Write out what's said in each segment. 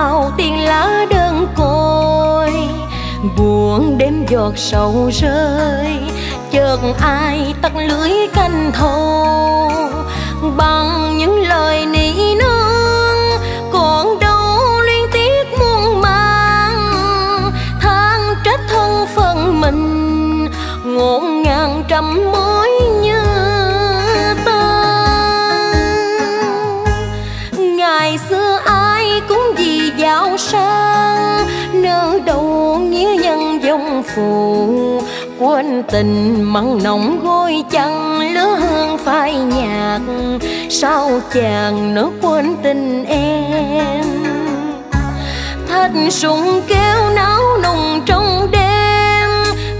sao tiếng lá đơn côi. Buồn đêm giọt sầu rơi, chợt ai tắt lưới canh thâu bằng những lời nỉ nương, còn đâu liên tiếc muôn mang than trách thân phận mình, ngổn ngang trăm mối. Nhân phụ quên tình mặn nồng gối chăn, lứa hương phai nhạt, sao chàng nỡ quên tình em? Thắt súng kéo náo nùng trong đêm,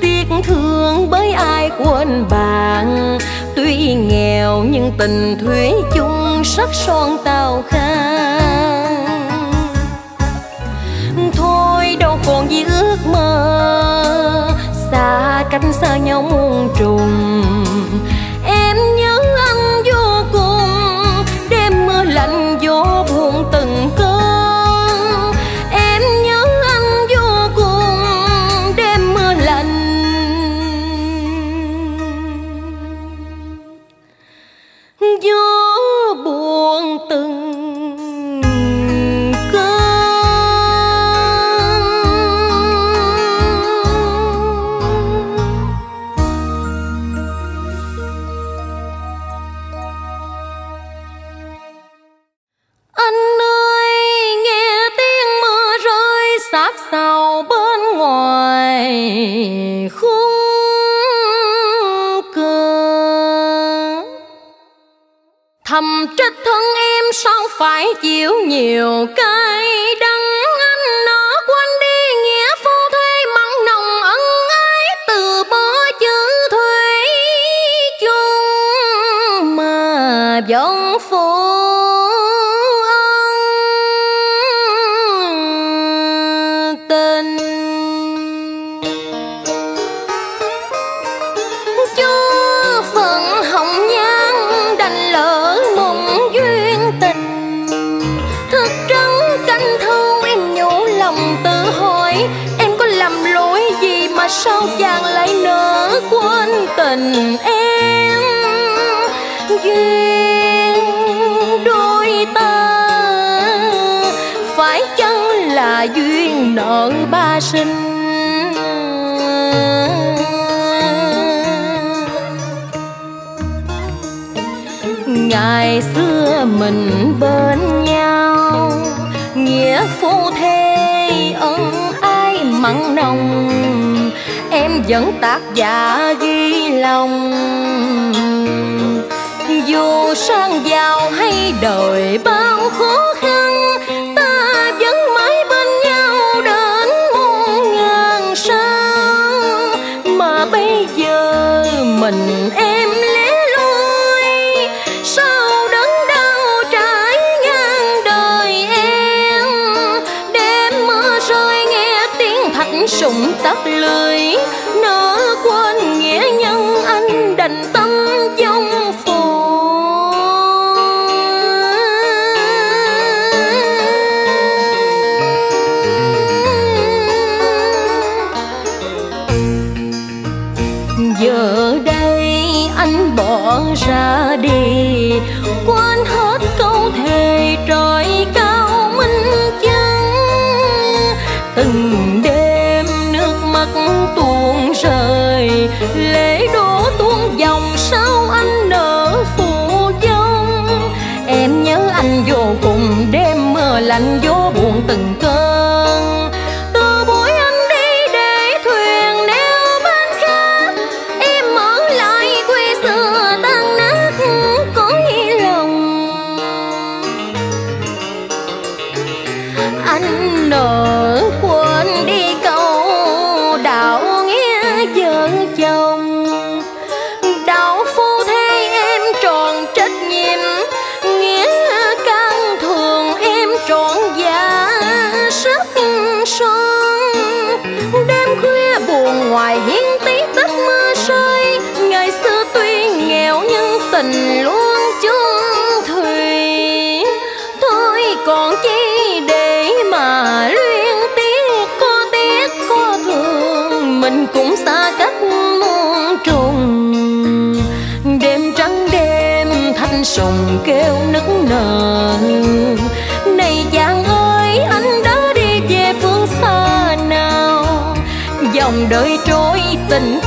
tiếc thương bởi ai quên bạn? Tuy nghèo nhưng tình thuế chung sắc son tàu khang. Xa nhau muôn bên ngoài khung cửa Thầm trách thân em sao phải chịu nhiều cái. Ân Chúa phận hồng nhan, đành lỡ mộng duyên tình. Thức trắng canh thâu em nhủ lòng tự hỏi, Em có làm lỗi gì mà sao chàng lại nỡ quên tình em? Duyên nợ ba sinh. Ngày xưa mình bên nhau, nghĩa phu thê ân ai mặn nồng. Em vẫn tác giả ghi lòng. Dù sang giàu hay đời bao khó tiếng tắt lưới nỡ quên nghĩa nhân anh đành tâm dông phù. Giờ đây anh bỏ ra đi, quên hết câu thề trời cao minh chân từng đêm lễ đổ tuôn dòng sao anh nở phụ dông? Em nhớ anh vô cùng, đêm mưa lạnh vô buồn từng cơn. Từ buổi anh đi để thuyền neo bên khác em ở lại quê xưa tan nát cõi lòng. Anh nợ còn chi để mà luyến tiếc, có tiếc, có thương. Mình cũng xa cách muôn trùng. Đêm trắng đêm thanh sùng kêu nức nở. Này chàng ơi, anh đã đi về phương xa nào? Dòng đời trôi tình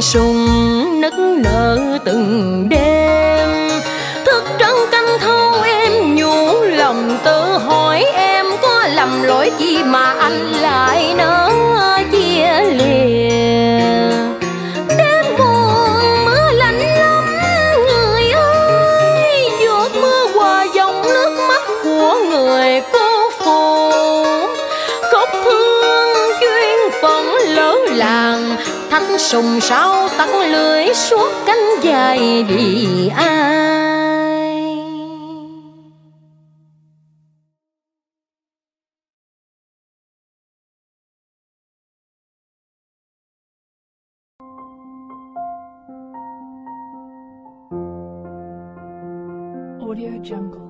sùng nức nở từng đêm. Thức trắng canh thâu em nhủ lòng tự hỏi em có lầm lỗi gì mà anh lại nỡ thắt sùng sao tắt lưới suốt cánh dài vì ai? Audio Jungle.